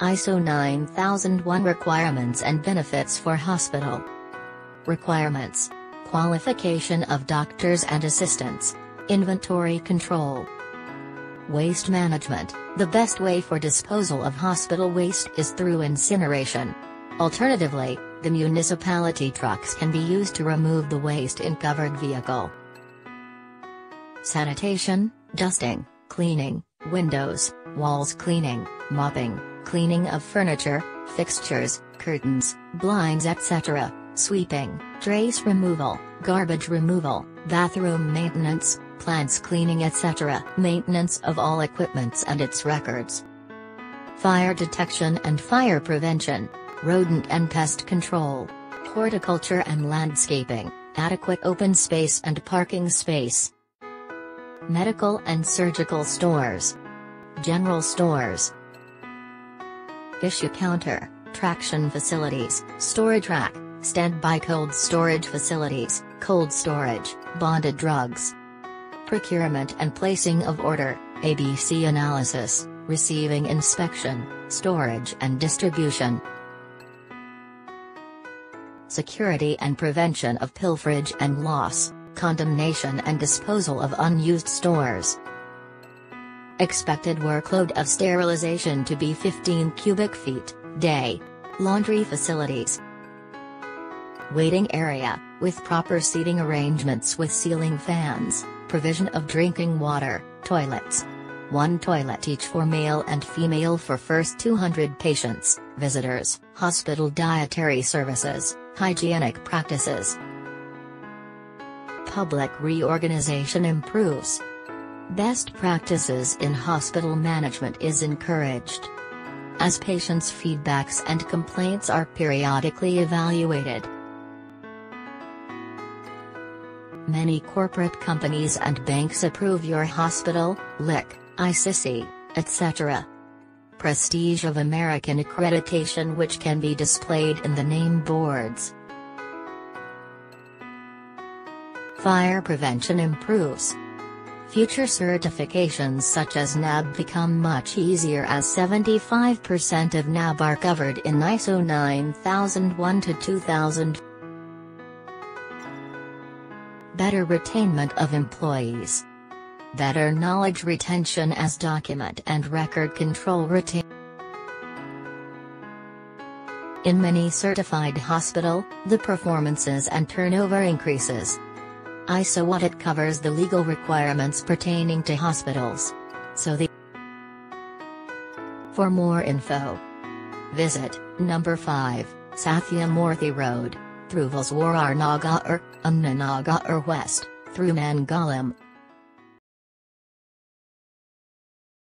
ISO 9001 Requirements and Benefits for Hospital. Requirements. Qualification of doctors and assistants. Inventory control. Waste management. The best way for disposal of hospital waste is through incineration. Alternatively, the municipality trucks can be used to remove the waste in covered vehicle. Sanitation, dusting, cleaning, windows, walls cleaning, mopping, cleaning of furniture, fixtures, curtains, blinds etc., sweeping, trace removal, garbage removal, bathroom maintenance, plants cleaning etc. Maintenance of all equipments and its records. Fire detection and fire prevention, rodent and pest control, horticulture and landscaping, adequate open space and parking space. Medical and surgical stores. General stores. Issue counter, traction facilities, storage rack, standby cold storage facilities, cold storage, bonded drugs. Procurement and placing of order, ABC analysis, receiving inspection, storage and distribution. Security and prevention of pilferage and loss, condemnation and disposal of unused stores. Expected workload of sterilization to be 15 cubic feet, day. Laundry facilities. Waiting area, with proper seating arrangements with ceiling fans, provision of drinking water, toilets. One toilet each for male and female for first 200 patients, visitors, hospital dietary services, hygienic practices. Public reorganization improves. Best practices in hospital management is encouraged. As patients' feedbacks and complaints are periodically evaluated. Many corporate companies and banks approve your hospital, LIC, ICC, etc. Prestige of American accreditation which can be displayed in the name boards. Fire prevention improves. Future certifications such as NAB become much easier as 75% of NAB are covered in ISO 9001 to 2000 better retainment of employees. Better knowledge retention as document and record control retain. In many certified hospital, the performances and turnover increases. ISO audit covers the legal requirements pertaining to hospitals. So the For more info, visit number 5, Sathya Road. Thiruvalleeswarar Nagar, Anna Nagar West, Thirumangalam.